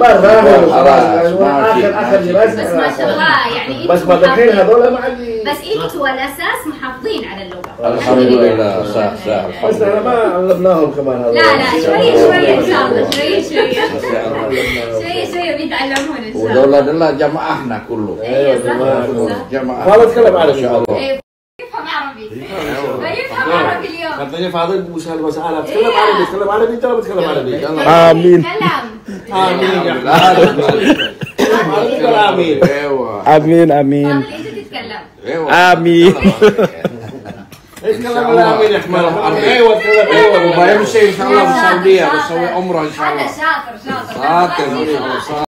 كبار فاهم خلاص، اخر. لباس بس ما شاء الله يعني بس محافظين. هذول ما عندي. بس أنتوا الاساس محافظين على اللغة. الحمد لله. صح صح بس إحنا ما علمناهم كمان هذول. لا لا شوي شوي إن شاء الله شوي شوي. علمناهم. شوي شوي بيتعلمون إن شاء الله. ودولة الله جمعنا كله. أيوه جماعة. صح. جمعنا فاضل اتكلم عربي. ما شاء الله. إيه، يفهم عربي. يفهم عربي. اليوم. خليني فاضل مسألة مسألة بتكلم عربي بتكلم عربي أنت بتكلم عربي. يلا. آمين. آمين آمين. آمين. أيوه احمد أيوه أيوه وبيمشي إن شاء الله بسوي عمرة إن شاء الله. شاطر شاطر. شاطر